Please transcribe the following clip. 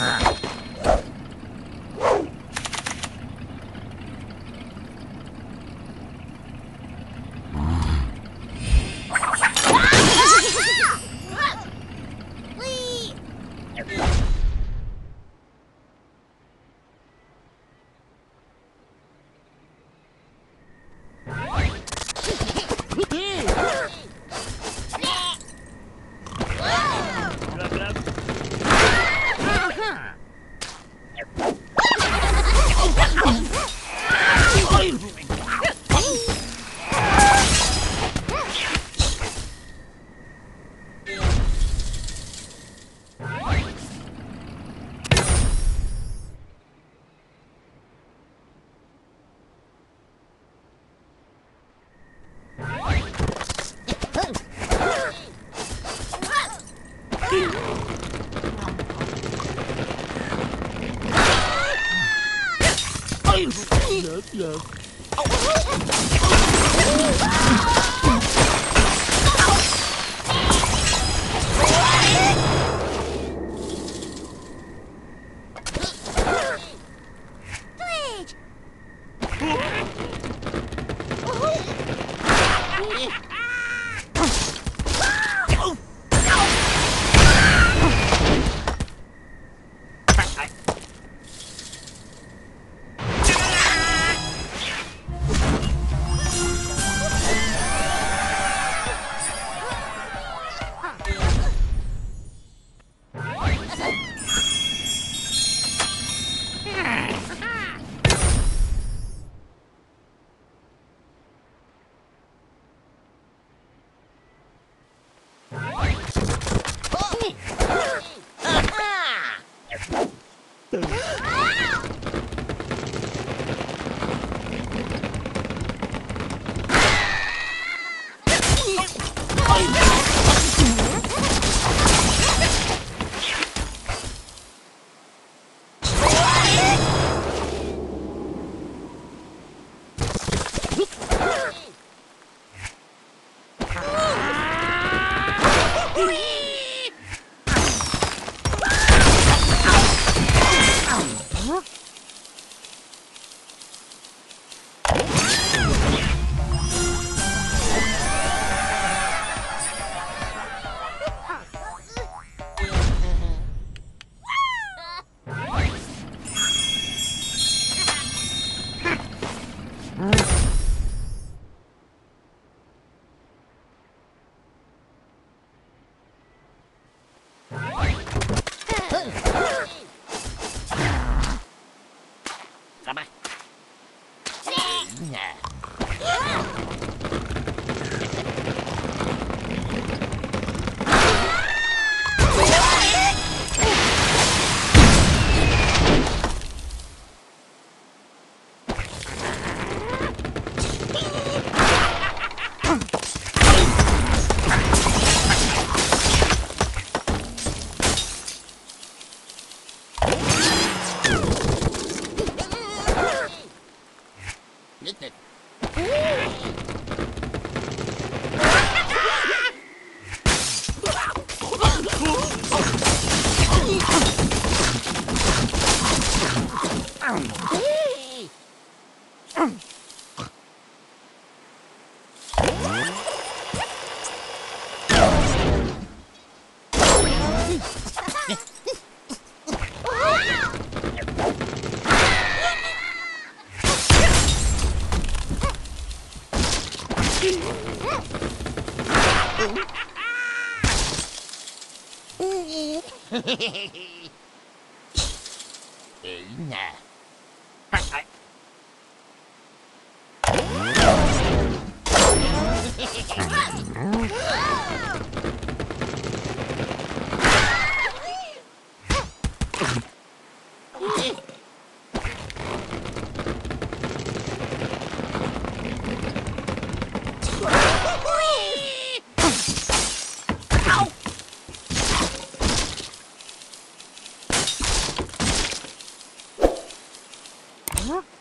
Huh. Yes. Oh! 様。Để nhà Hãy subscribe Ага.